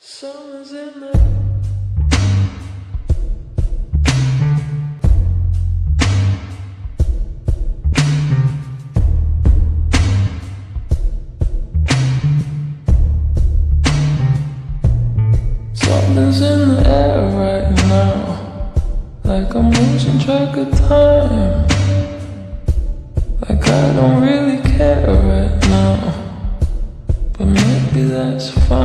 Something's in the air right now. Like I'm losing track of time. Like I don't really care right now. But maybe that's fine.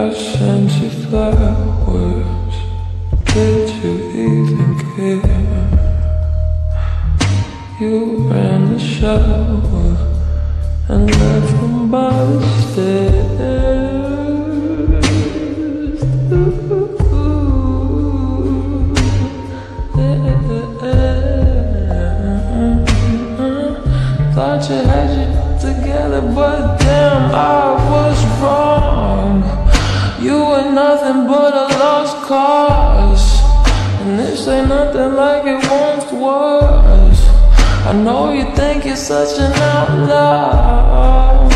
I sent you flowers. Did you even care? You ran the shower and left them by the stairs. Thought you had it together, but damn, I was wrong. You were nothing but a lost cause. And this ain't nothing like it once was. I know you think you're such an outlaw,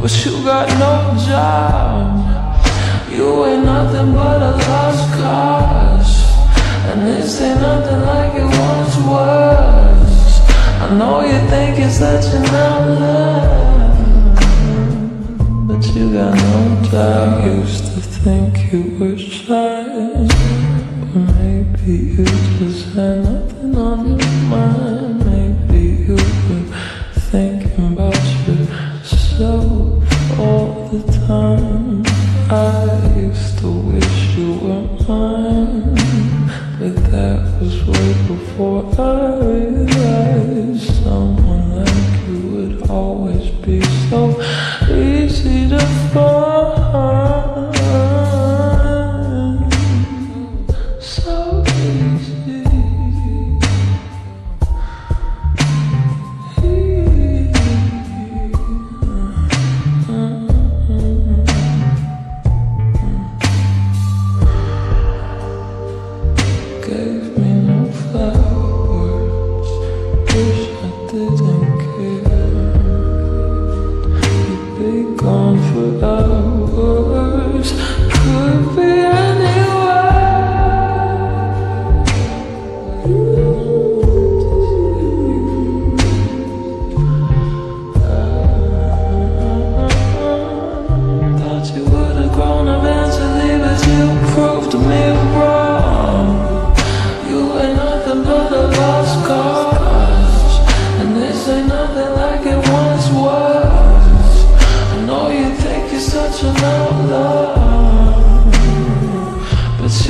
but you got no job. You ain't nothing but a lost cause, and this ain't nothing like it once was. I know you think you're such an outlaw, got no job. I used to think you were shy. But maybe you just had nothing on your mind. Maybe you were thinking about yourself all the time. I used to wish you were mine, but that was way before I realized someone like you would always be so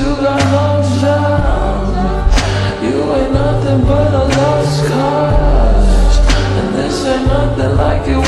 sugar love's love You ain't nothing but a lost cause And this ain't nothing like you.